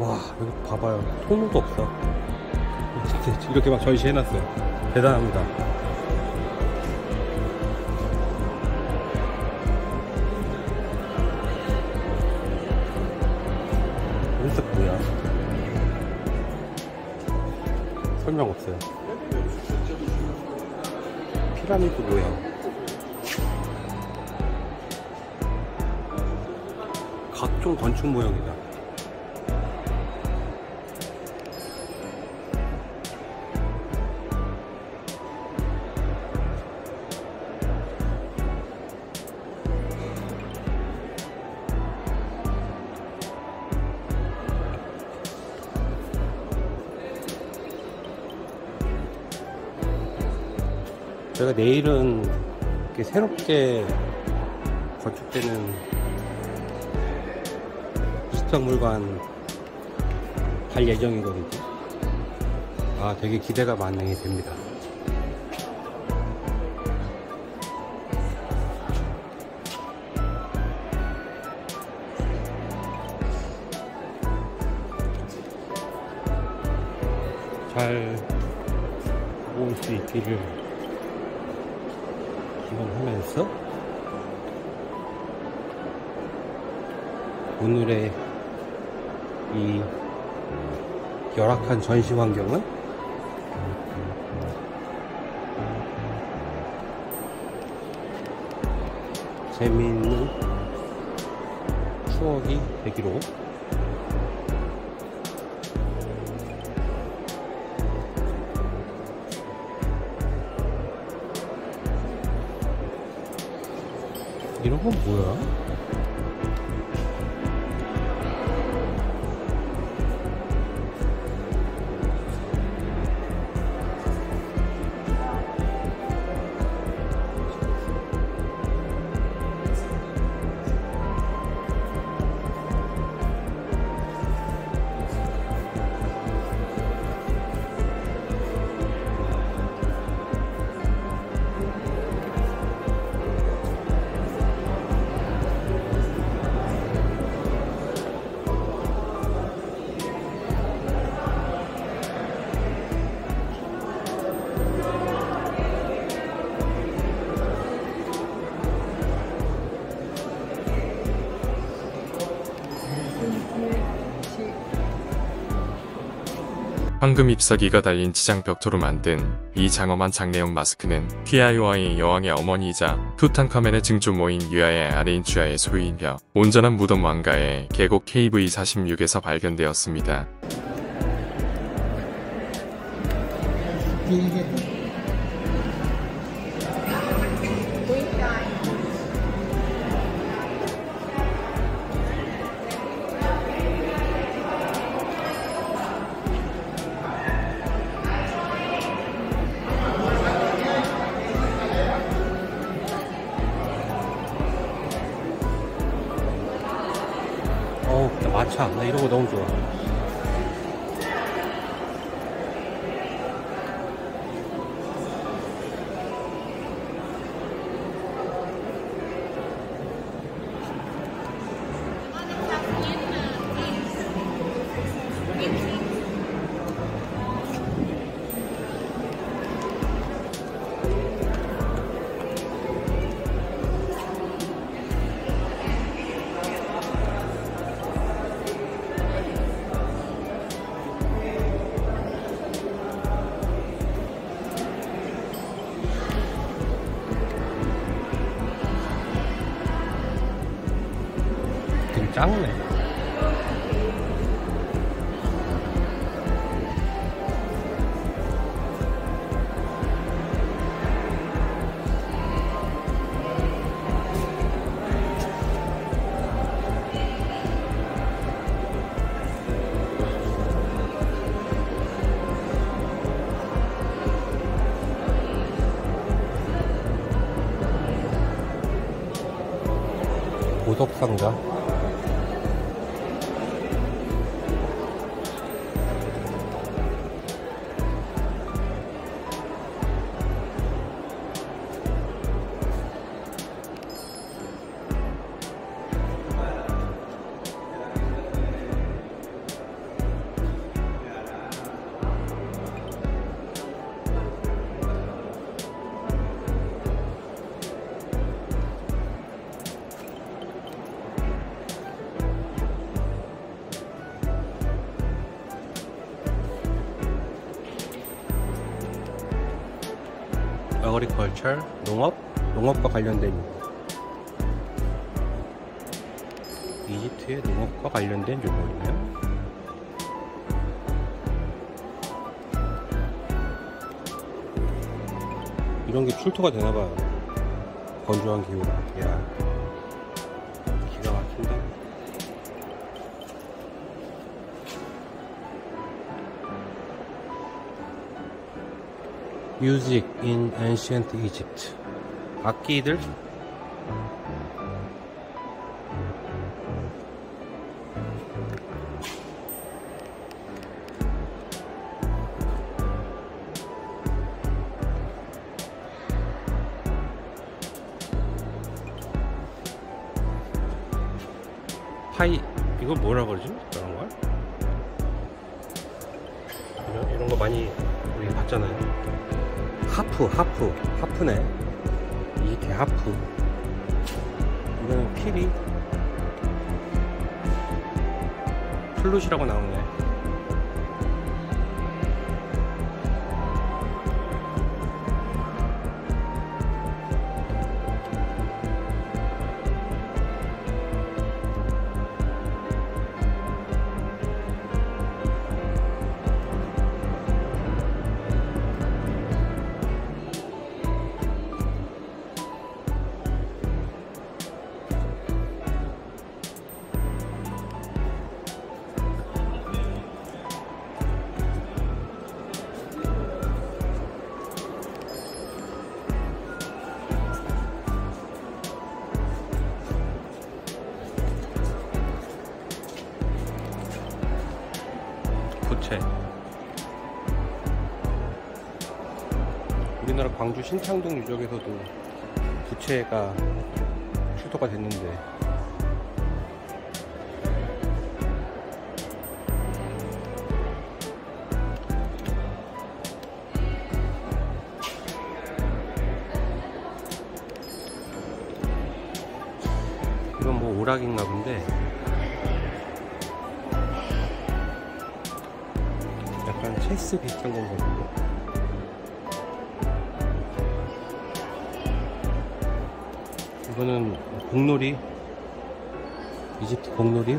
와 여기 봐봐요. 통로도 없어 이렇게 막 전시해놨어요. 대단합니다. 여기서 뭐야? 설명 없어요. 피라미드 모양. 각종 건축 모형이다 제가 내일은 이렇게 새롭게 건축되는 국립박물관 갈 예정이거든요. 아, 되게 기대가 많이 됩니다. 잘 보고 올수 있기를 기원하면서 오늘의 이 열악한 전시 환경은? 재미있는 추억이 되기로 이런 건 뭐야? 황금 잎사귀가 달린 지장 벽토로 만든 이 장엄한 장례용 마스크는 퀴아요아의 여왕의 어머니이자 투탕카멘의 증조 모인 유아의 아내인 주아의 소유이며 온전한 무덤 왕가의 계곡 KV46에서 발견되었습니다. 어우, 나 마차. 나 이런 거 너무 좋아. 되게 작네. 보석 상자. Agriculture 농업 농업과 관련된 이집트의 농업과 관련된 용어이네요. 이런 게 출토가 되나봐요. 건조한 기후라. 야 Music in Ancient Egypt 악기들 파이 이거 뭐라 그러지? 그런 걸? 이런, 이런 거 많이 우리 봤잖아요. 하프, 하프, 하프네. 이게 하프. 이거는 피리. 플룻이라고 나오네. 광주 신창동 유적에서도 부채가 출토가 됐는데. 이건 뭐 오락인가 본데. 약간 체스 비슷한 건가 본데 이거는 공놀이? 이집트 공놀이?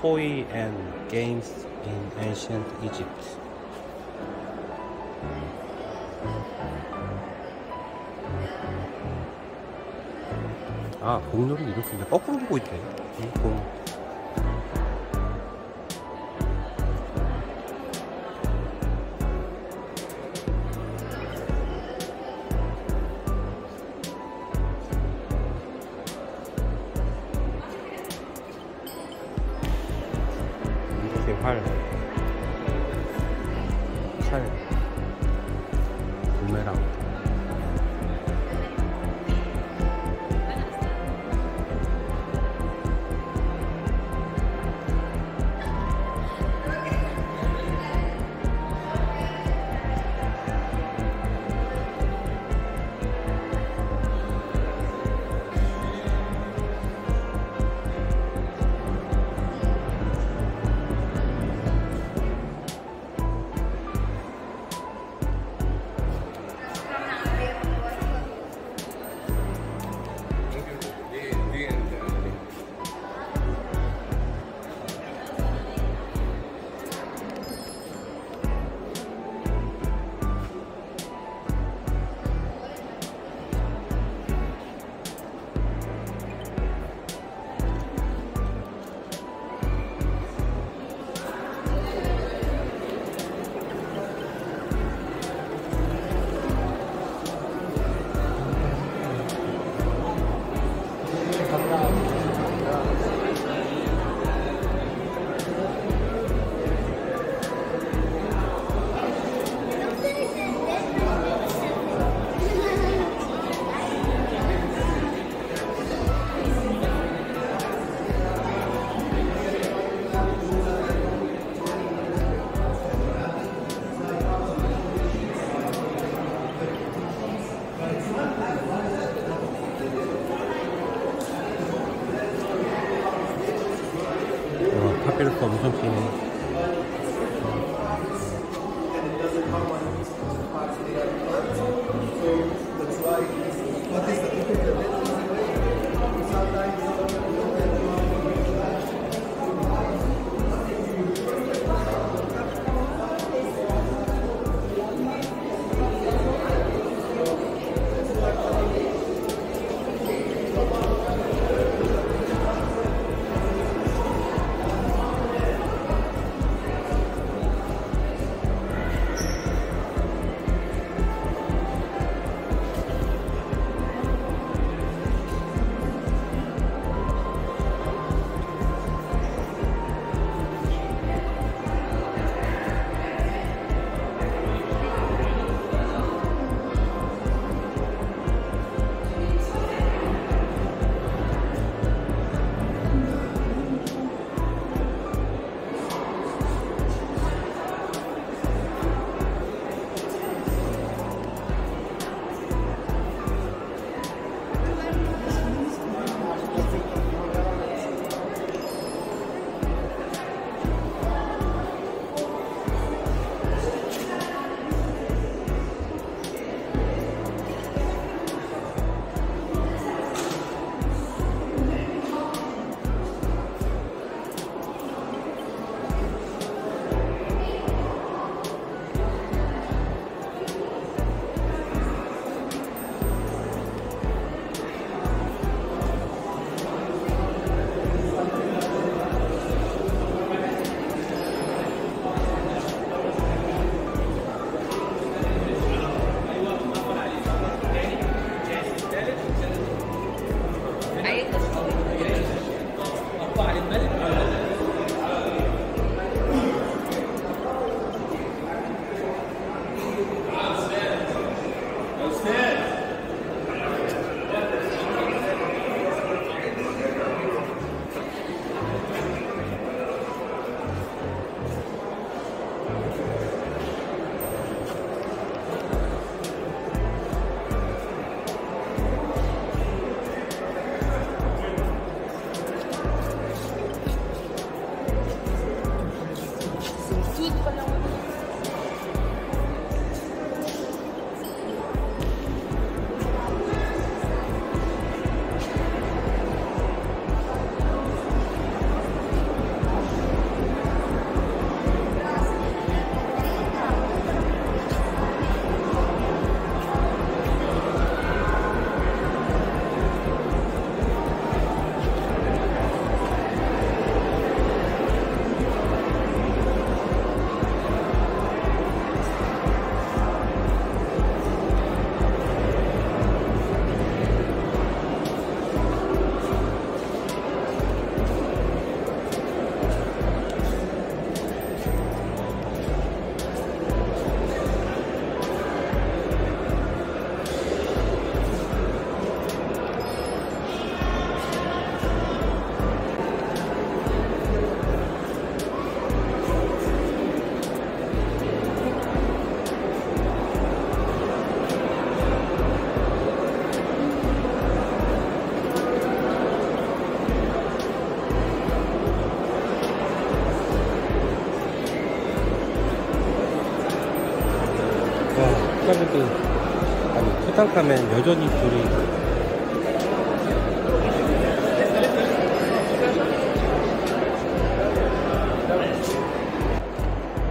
Toy and Games in Ancient Egypt. 아 공놀이 이렇게 거꾸로 보고 있대 이 공. 이렇 와, 투탕카멘 여전히 줄이.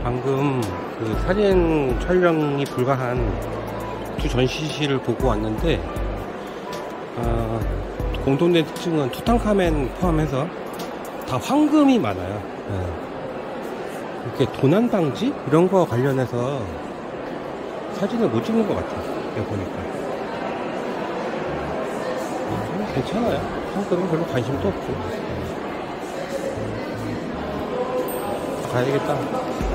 방금 그 사진 촬영이 불가한 두 전시실을 보고 왔는데, 아, 공통된 특징은 투탕카멘 포함해서 다 황금이 많아요. 예. 이렇게 도난 방지? 이런 거 관련해서 사진을 못 찍는 것 같아. 여기 보니까. 음, 괜찮아요. 한국은 별로 관심도 없고. 가야겠다.